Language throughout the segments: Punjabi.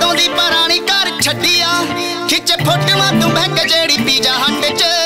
ਕਦੋਂ ਦੀ ਪਰਾਣੀ ਘਰ ਛੱਡੀ ਆ ਖਿੱਚ ਫੋਟੋਆਂ ਤੂੰ ਬੈਂਕ ਜਿਹੜੀ ਪੀਜਾ ਹੱਟ 'ਚ।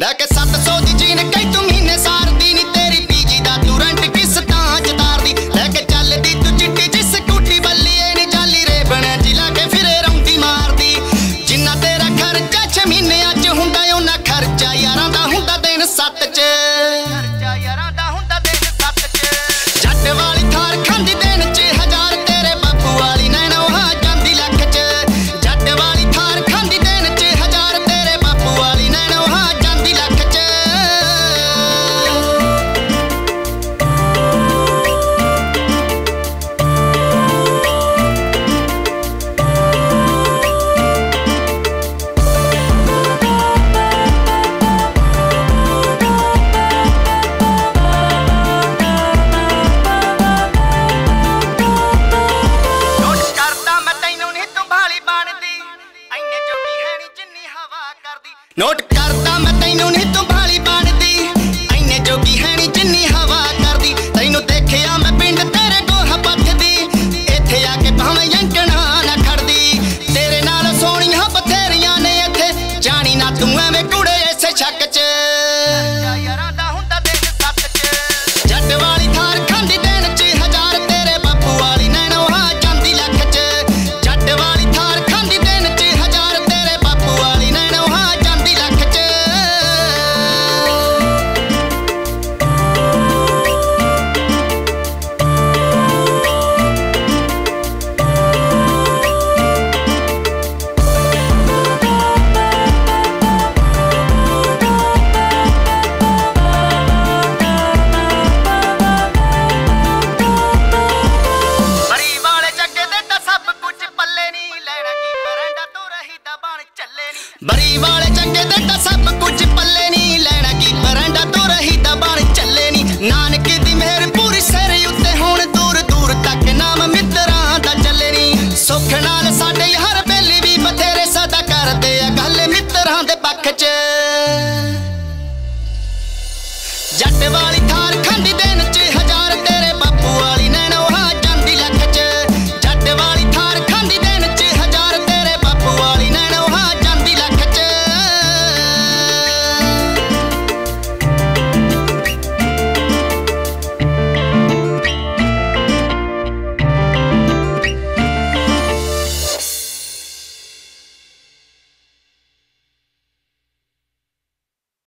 ਲੈ ਕੇ 700 ਦੀ ਜੀਨ ਕਈ ਤੂੰ ਮਹੀਨੇ ਸਾਰਦੀ ਨਹੀਂ ਤੇਰੀ ਪੀਜੀ ਦਾ ਤੂੰ ਰੈਂਟ ਕਿਸ ਤਾਂ ਜਤਾਰਦੀ ਲੈ ਕੇ ਚੱਲਦੀ ਤੂੰ ਚਿੱਟੀ, ਜਿਸ ਸਕੂਟੀ ਬੱਲੀਏ ਨਹੀਂ ਜਾਲੀ ਰੇ ਬਣਿਆ ਜਿਲਾ ਕੇ ਫਿਰੇ ਰੌਂਦੀ ਮਾਰਦੀ। ਜਿੰਨਾ ਤੇਰਾ ਖਰਚਾ 6 ਮਹੀਨਿਆਂ 'ਚ ਹੁੰਦਾ ਉਹਨਾਂ ਖਰਚਾ ਯਾਰਾਂ ਦਾ ਹੁੰਦਾ ਦਿਨ 7 'ਚ। ਕਰਦੀ। ਨੋਟ ਕਰਦਾ ਮੈਂ ਤੈਨੂੰ ਨਹੀਂ ਤੂੰ ਭਾਲੀ ਬਣਦੀ। ਐਨੇ ਜੋਗੀ ਹੈ ਨਹੀਂ ਜਿੰਨੀ ਹਵਾ ਕਰਦੀ। ਤੈਨੂੰ ਦੇਖਿਆ ਮੈਂ ਪਿੰਡ ਤੇਰੇ ਗੋਹਾ ਪੱਥਦੀ ਇੱਥੇ ਆ ਕੇ ਭਾਵੇਂ ਜੰਟਣਾ ਨਾ ਖੜਦੀ। ਤੇਰੇ ਨਾਲ ਸੋਹਣੀਆਂ ਬਥੇਰੀਆਂ ਨੇ ਇੱਥੇ। ਜਾਣੀ ਨਾ ਤੂੰ ਐਵੇਂ ਕੁੜੇ ਐਸੇ ਛੱਕ 'ਚ। ਜੱਟ ਵਾਲੀ ਥਾਰ ਖੰਡ ਦੇ ਨੱਚੇ